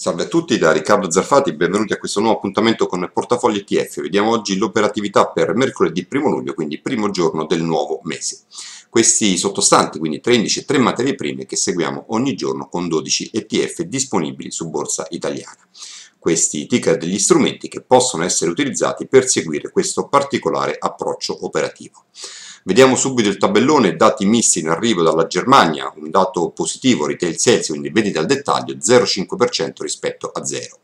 Salve a tutti da Riccardo Zarfati, benvenuti a questo nuovo appuntamento con il portafoglio ETF. Vediamo oggi l'operatività per mercoledì 1 luglio, quindi primo giorno del nuovo mese. Questi sottostanti, quindi tre indici e tre materie prime che seguiamo ogni giorno con 12 ETF disponibili su Borsa Italiana. Questi ticker degli strumenti che possono essere utilizzati per seguire questo particolare approccio operativo. Vediamo subito il tabellone, dati misti in arrivo dalla Germania, un dato positivo, retail sales, quindi vendite al dettaglio, 0,5% rispetto a 0.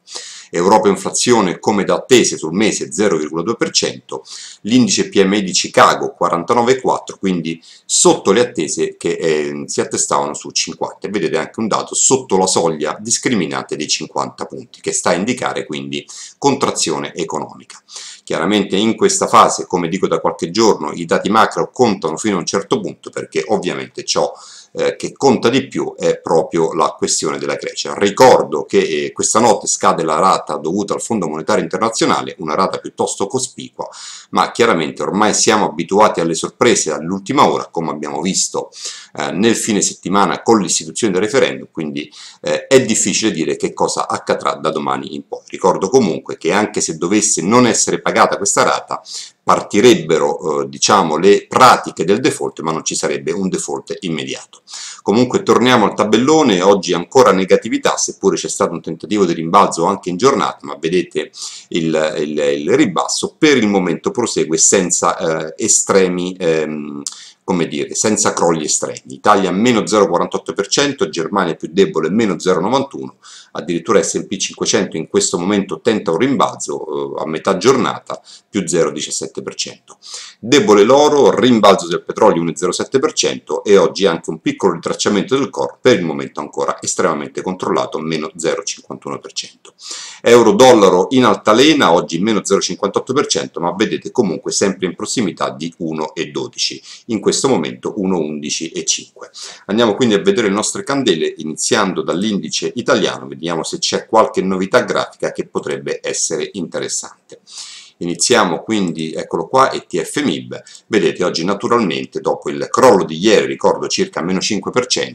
Europa inflazione come da attese sul mese 0,2%, l'indice PMI di Chicago 49,4, quindi sotto le attese che eh, si attestavano su 50. vedete anche un dato sotto la soglia discriminante dei 50 punti, che sta a indicare quindi contrazione economica. Chiaramente in questa fase, come dico da qualche giorno, i dati macro contano fino a un certo punto perché ovviamente ciò eh, che conta di più è proprio la questione della Grecia. Ricordo che eh, questa notte scade la rata dovuta al Fondo Monetario Internazionale, una rata piuttosto cospicua, ma chiaramente ormai siamo abituati alle sorprese all'ultima ora, come abbiamo visto eh, nel fine settimana con l'istituzione del referendum, quindi eh, è difficile dire che cosa accadrà da domani in poi. Ricordo comunque che anche se dovesse non essere pagata questa rata, partirebbero eh, diciamo, le pratiche del default ma non ci sarebbe un default immediato. Comunque torniamo al tabellone, oggi ancora negatività seppure c'è stato un tentativo di rimbalzo anche in giornata ma vedete il, il, il ribasso per il momento prosegue senza eh, estremi ehm, come dire, senza crolli estremi. Italia meno 0,48%, Germania più debole meno 0,91%, addirittura S&P 500 in questo momento tenta un rimbalzo eh, a metà giornata, più 0,17%. Debole l'oro, rimbalzo del petrolio 1,07% e oggi anche un piccolo ritracciamento del core, per il momento ancora estremamente controllato, meno 0,51%. Euro-dollaro in altalena, oggi meno 0,58%, ma vedete comunque sempre in prossimità di 1,12. In questo momento 1,11,5. Andiamo quindi a vedere le nostre candele iniziando dall'indice italiano, vediamo se c'è qualche novità grafica che potrebbe essere interessante. Iniziamo quindi, eccolo qua, ETF MIB, vedete oggi naturalmente dopo il crollo di ieri, ricordo circa meno 5%,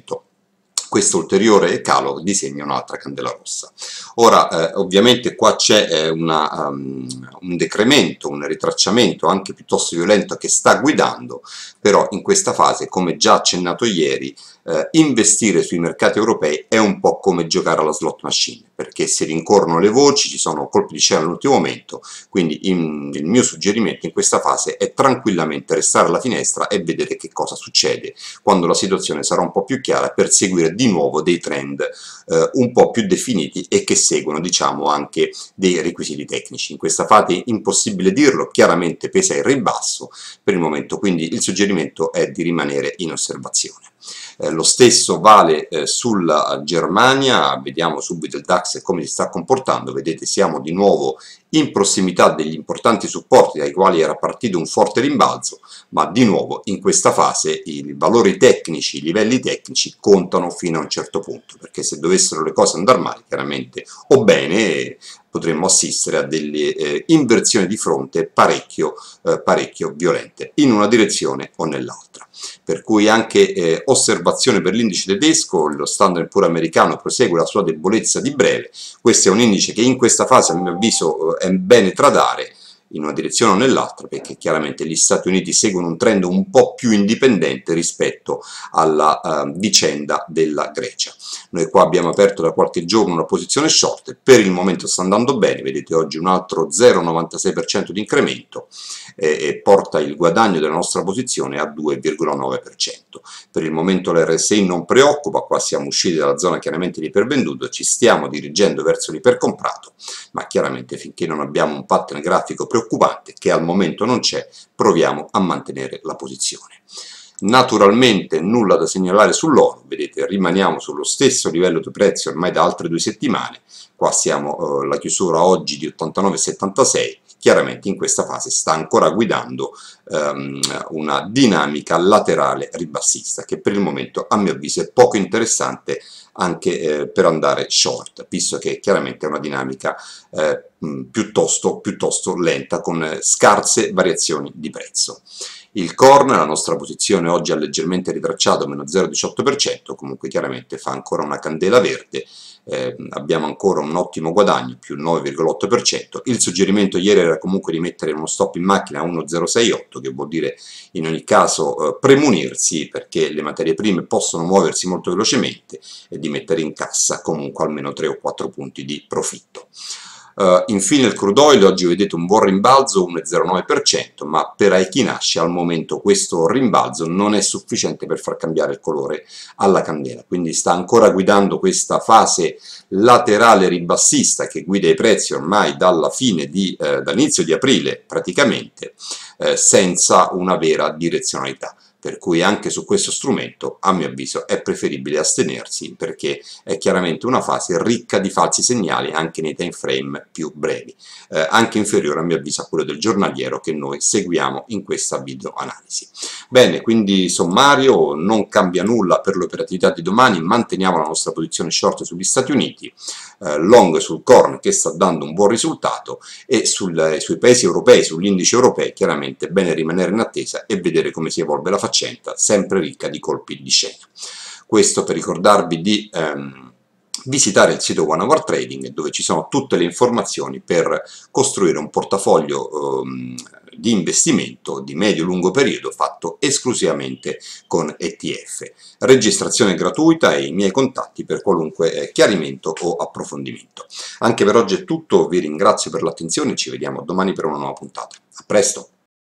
questo ulteriore calo disegna un'altra candela rossa. Ora, eh, ovviamente qua c'è um, un decremento, un ritracciamento anche piuttosto violento che sta guidando, però in questa fase, come già accennato ieri, eh, investire sui mercati europei è un po' come giocare alla slot machine, perché si rincorrono le voci, ci sono colpi di scena all'ultimo momento, quindi in, il mio suggerimento in questa fase è tranquillamente restare alla finestra e vedere che cosa succede quando la situazione sarà un po' più chiara per seguire di nuovo dei trend eh, un po' più definiti e che seguono diciamo anche dei requisiti tecnici. In questa fase è impossibile dirlo, chiaramente pesa il ribasso per il momento, quindi il suggerimento è di rimanere in osservazione. Eh, lo stesso vale eh, sulla Germania, vediamo subito il DAX come si sta comportando, vedete siamo di nuovo in prossimità degli importanti supporti dai quali era partito un forte rimbalzo, ma di nuovo in questa fase i valori tecnici, i livelli tecnici contano fino a un certo punto, perché se dovessero le cose andare male, chiaramente o bene potremmo assistere a delle eh, inversioni di fronte parecchio, eh, parecchio violente, in una direzione o nell'altra. Per cui anche eh, osservazione per l'indice tedesco, lo standard pure americano prosegue la sua debolezza di breve, questo è un indice che in questa fase a mio avviso è bene tradare in una direzione o nell'altra perché chiaramente gli Stati Uniti seguono un trend un po' più indipendente rispetto alla uh, vicenda della Grecia. Noi qua abbiamo aperto da qualche giorno una posizione short, per il momento sta andando bene, vedete oggi un altro 0,96% di incremento eh, e porta il guadagno della nostra posizione a 2,9%. Per il momento l'RSI non preoccupa, qua siamo usciti dalla zona chiaramente di ipervenduto, ci stiamo dirigendo verso l'ipercomprato, ma chiaramente finché non abbiamo un pattern grafico preoccupante, che al momento non c'è, proviamo a mantenere la posizione. Naturalmente nulla da segnalare sull'oro, vedete rimaniamo sullo stesso livello di prezzi ormai da altre due settimane, qua siamo eh, la chiusura oggi di 89,76, chiaramente in questa fase sta ancora guidando ehm, una dinamica laterale ribassista che per il momento a mio avviso è poco interessante anche eh, per andare short, visto che chiaramente è una dinamica eh, piuttosto, piuttosto lenta con scarse variazioni di prezzo. Il corn, la nostra posizione oggi ha leggermente ritracciato, meno 0,18%, comunque chiaramente fa ancora una candela verde, eh, abbiamo ancora un ottimo guadagno, più 9,8%. Il suggerimento ieri era comunque di mettere uno stop in macchina a 1,068, che vuol dire in ogni caso eh, premunirsi perché le materie prime possono muoversi molto velocemente e di mettere in cassa comunque almeno 3 o 4 punti di profitto. Uh, infine il crude oil, oggi vedete un buon rimbalzo, 1,09%, ma per Aikinashi al momento questo rimbalzo non è sufficiente per far cambiare il colore alla candela, quindi sta ancora guidando questa fase laterale ribassista che guida i prezzi ormai dalla fine di, eh, dall'inizio di aprile praticamente, eh, senza una vera direzionalità per cui anche su questo strumento a mio avviso è preferibile astenersi perché è chiaramente una fase ricca di falsi segnali anche nei time frame più brevi, eh, anche inferiore a mio avviso a quello del giornaliero che noi seguiamo in questa video analisi. Bene, quindi sommario, non cambia nulla per l'operatività di domani, manteniamo la nostra posizione short sugli Stati Uniti, eh, long sul corn che sta dando un buon risultato e sul, sui paesi europei, sugli indici europei, chiaramente bene rimanere in attesa e vedere come si evolve la faccenda, sempre ricca di colpi di scena. Questo per ricordarvi di... Ehm, visitare il sito One Hour Trading dove ci sono tutte le informazioni per costruire un portafoglio ehm, di investimento di medio-lungo periodo fatto esclusivamente con ETF. Registrazione gratuita e i miei contatti per qualunque eh, chiarimento o approfondimento. Anche per oggi è tutto, vi ringrazio per l'attenzione e ci vediamo domani per una nuova puntata. A presto!